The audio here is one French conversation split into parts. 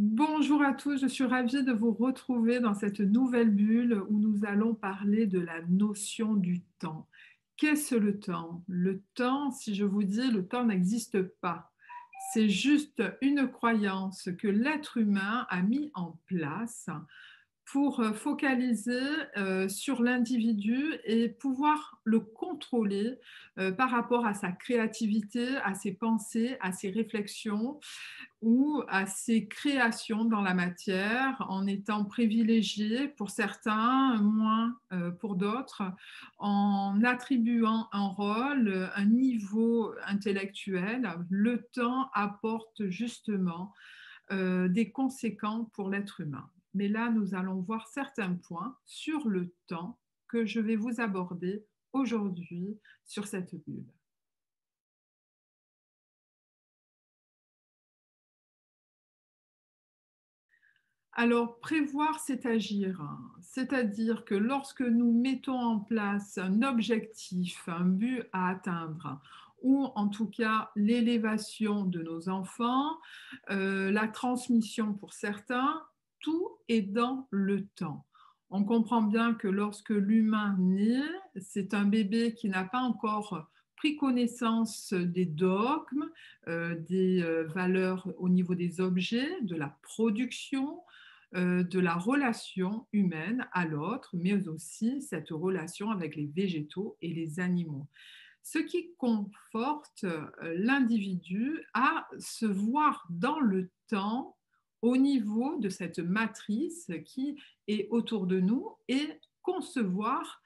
Bonjour à tous, je suis ravie de vous retrouver dans cette nouvelle bulle où nous allons parler de la notion du temps. Qu'est-ce le temps? Le temps, si je vous dis, le temps n'existe pas. C'est juste une croyance que l'être humain a mis en place pour euh, focaliser euh, sur l'individu et pouvoir le contrôler euh, par rapport à sa créativité, à ses pensées, à ses réflexions ou à ses créations dans la matière en étant privilégié pour certains, moins pour d'autres, en attribuant un rôle, un niveau intellectuel. Le temps apporte justement des conséquences pour l'être humain mais là, nous allons voir certains points sur le temps que je vais vous aborder aujourd'hui sur cette bulle. Alors, prévoir, c'est agir. C'est-à-dire que lorsque nous mettons en place un objectif, un but à atteindre, ou en tout cas l'élévation de nos enfants, euh, la transmission pour certains, tout est dans le temps. On comprend bien que lorsque l'humain naît, c'est un bébé qui n'a pas encore pris connaissance des dogmes, euh, des euh, valeurs au niveau des objets, de la production, euh, de la relation humaine à l'autre, mais aussi cette relation avec les végétaux et les animaux. Ce qui conforte l'individu à se voir dans le temps au niveau de cette matrice qui est autour de nous et concevoir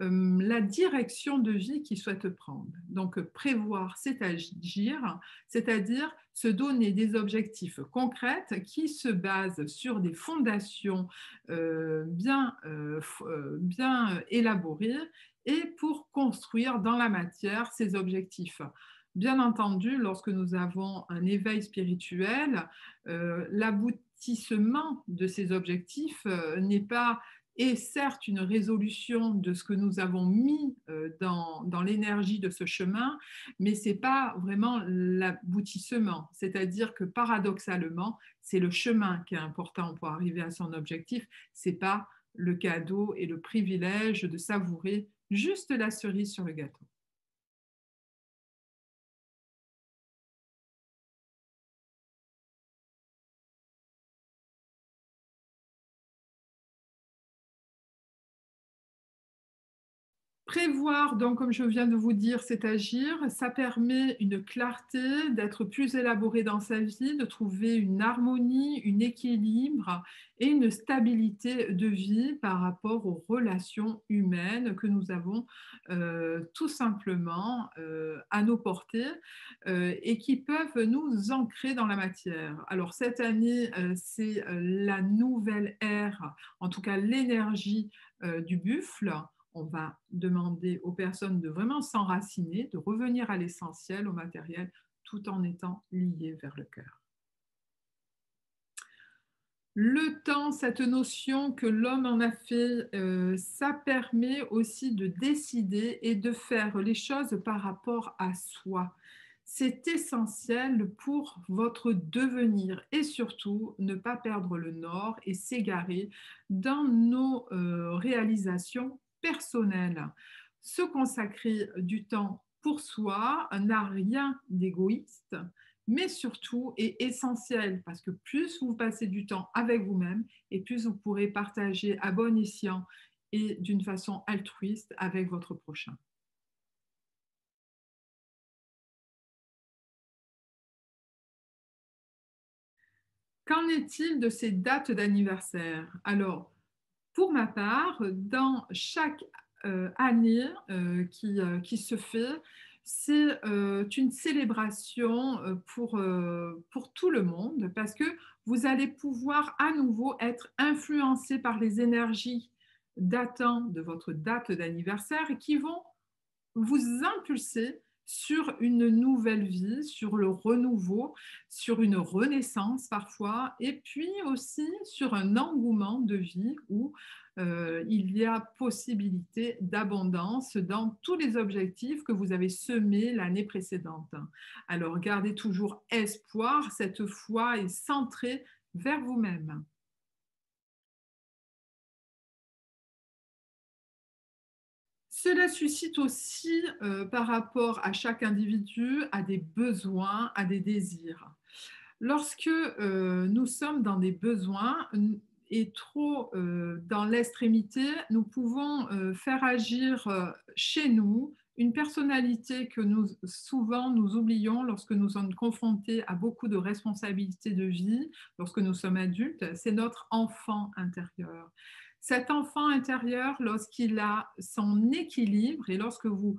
euh, la direction de vie qu'il souhaite prendre. Donc prévoir, c'est agir, c'est-à-dire se donner des objectifs concrets qui se basent sur des fondations euh, bien, euh, bien élaborées et pour construire dans la matière ces objectifs. Bien entendu, lorsque nous avons un éveil spirituel, euh, l'aboutissement de ces objectifs euh, n'est pas et certes une résolution de ce que nous avons mis euh, dans, dans l'énergie de ce chemin, mais ce n'est pas vraiment l'aboutissement. C'est-à-dire que paradoxalement, c'est le chemin qui est important pour arriver à son objectif, ce n'est pas le cadeau et le privilège de savourer juste la cerise sur le gâteau. Prévoir, donc, comme je viens de vous dire, c'est agir. Ça permet une clarté, d'être plus élaboré dans sa vie, de trouver une harmonie, une équilibre et une stabilité de vie par rapport aux relations humaines que nous avons euh, tout simplement euh, à nos portées euh, et qui peuvent nous ancrer dans la matière. Alors cette année, c'est la nouvelle ère, en tout cas l'énergie du buffle on va demander aux personnes de vraiment s'enraciner, de revenir à l'essentiel, au matériel, tout en étant liées vers le cœur. Le temps, cette notion que l'homme en a fait, euh, ça permet aussi de décider et de faire les choses par rapport à soi. C'est essentiel pour votre devenir et surtout ne pas perdre le nord et s'égarer dans nos euh, réalisations personnel. Se consacrer du temps pour soi n'a rien d'égoïste, mais surtout est essentiel parce que plus vous passez du temps avec vous-même et plus vous pourrez partager à bon escient et d'une façon altruiste avec votre prochain. Qu'en est-il de ces dates d'anniversaire? Alors, pour ma part, dans chaque euh, année euh, qui, euh, qui, se fait, c'est une célébration pour, pour tout le monde parce que vous allez pouvoir à nouveau être influencé par les énergies datant de votre date d'anniversaire et qui vont vous impulser sur une nouvelle vie, sur le renouveau, sur une renaissance parfois, et puis aussi sur un engouement de vie où euh, il y a possibilité d'abondance dans tous les objectifs que vous avez semés l'année précédente. Alors gardez toujours espoir, cette foi est centrée vers vous-même. Cela suscite aussi, euh, par rapport à chaque individu, à des besoins, à des désirs. Lorsque euh, nous sommes dans des besoins et trop euh, dans l'extrémité, nous pouvons faire agir chez nous une personnalité que nous souvent nous oublions lorsque nous sommes confrontés à beaucoup de responsabilités de vie, lorsque nous sommes adultes, c'est notre enfant intérieur. Cet enfant intérieur, lorsqu'il a son équilibre et lorsque vous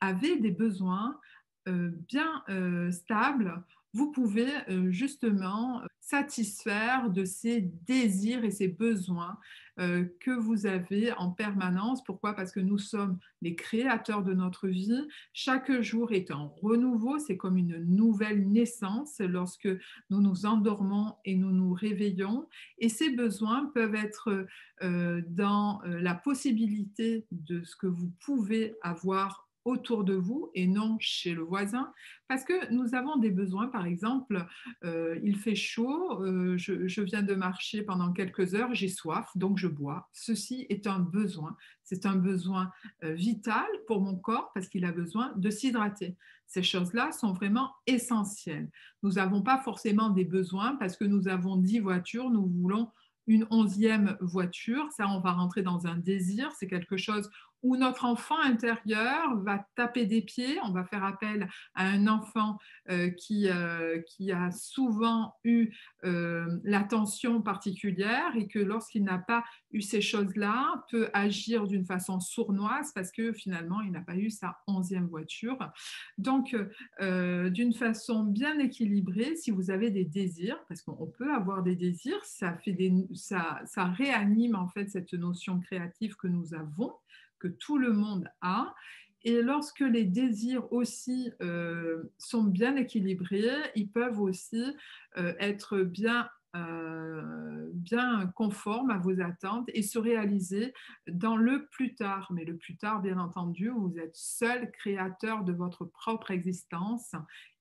avez des besoins bien euh, stables, vous pouvez euh, justement satisfaire de ces désirs et ces besoins euh, que vous avez en permanence. Pourquoi? Parce que nous sommes les créateurs de notre vie. Chaque jour est un renouveau, c'est comme une nouvelle naissance lorsque nous nous endormons et nous nous réveillons. Et ces besoins peuvent être euh, dans la possibilité de ce que vous pouvez avoir autour de vous et non chez le voisin, parce que nous avons des besoins, par exemple, euh, il fait chaud, euh, je, viens de marcher pendant quelques heures, j'ai soif, donc je bois. Ceci est un besoin, c'est un besoin euh, vital pour mon corps parce qu'il a besoin de s'hydrater. Ces choses-là sont vraiment essentielles. Nous n'avons pas forcément des besoins parce que nous avons dix voitures, nous voulons une onzième voiture. Ça, on va rentrer dans un désir. C'est quelque chose où notre enfant intérieur va taper des pieds. On va faire appel à un enfant euh, qui, euh, qui a souvent eu euh, l'attention particulière et que lorsqu'il n'a pas eu ces choses-là, peut agir d'une façon sournoise parce que finalement, il n'a pas eu sa onzième voiture. Donc, d'une façon bien équilibrée, si vous avez des désirs, parce qu'on peut avoir des désirs, ça, fait des, ça, ça réanime en fait cette notion créative que nous avons tout le monde a. Et lorsque les désirs aussi euh, sont bien équilibrés, ils peuvent aussi euh, être bien, euh, bien conformes à vos attentes et se réaliser dans le plus tard. Mais le plus tard, bien entendu, vous êtes seul créateur de votre propre existence.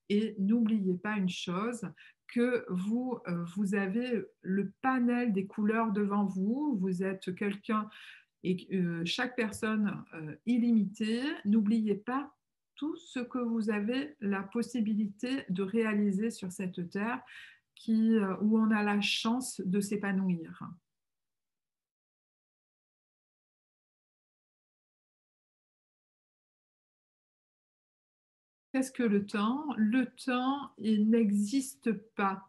Et n'oubliez pas une chose, que vous, vous avez le panel des couleurs devant vous, vous êtes quelqu'un et euh, chaque personne euh, illimitée, n'oubliez pas tout ce que vous avez la possibilité de réaliser sur cette terre qui, euh, où on a la chance de s'épanouir. Qu'est-ce que le temps Le temps, il n'existe pas.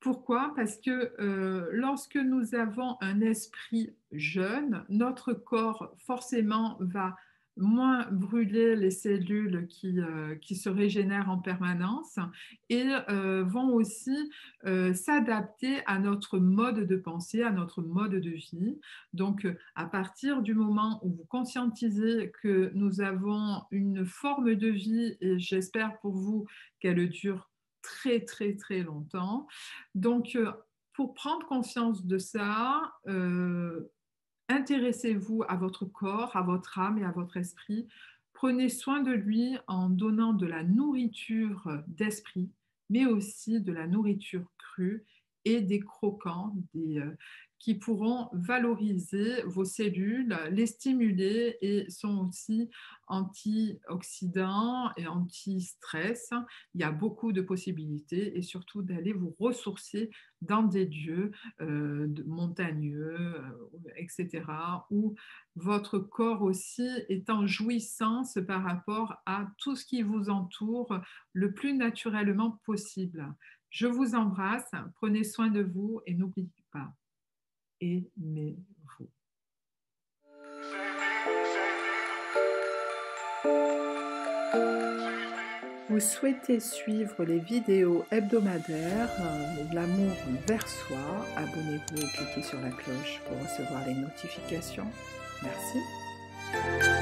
Pourquoi? Parce que euh, lorsque nous avons un esprit jeune, notre corps forcément va moins brûler les cellules qui, euh, se régénèrent en permanence et euh, vont aussi s'adapter à notre mode de pensée, à notre mode de vie. Donc, à partir du moment où vous conscientisez que nous avons une forme de vie, et j'espère pour vous qu'elle dure très, très, très longtemps. Donc, euh, pour prendre conscience de ça, euh, intéressez-vous à votre corps, à votre âme et à votre esprit. Prenez soin de lui en donnant de la nourriture d'esprit, mais aussi de la nourriture crue et des croquants, des, euh, qui pourront valoriser vos cellules, les stimuler et sont aussi antioxydants et anti-stress. Il y a beaucoup de possibilités et surtout d'aller vous ressourcer dans des lieux euh, montagneux, euh, etc., où votre corps aussi est en jouissance par rapport à tout ce qui vous entoure le plus naturellement possible. Je vous embrasse, prenez soin de vous et n'oubliez pas, aimez-vous? Vous souhaitez suivre les vidéos hebdomadaires euh, L'amour vers soi Abonnez-vous et cliquez sur la cloche pour recevoir les notifications. Merci.